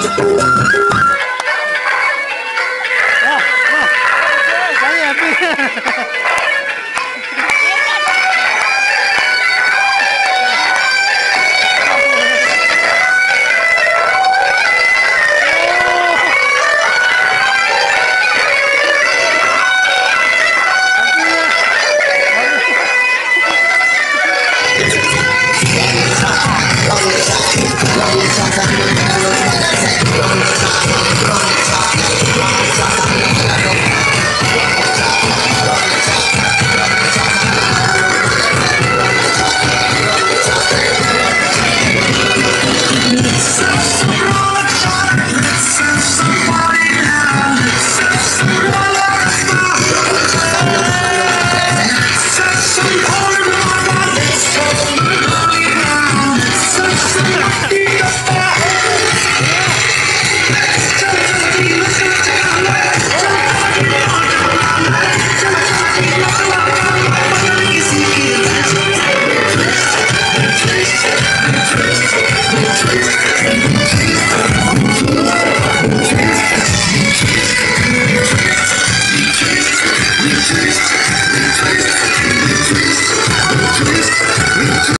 क्या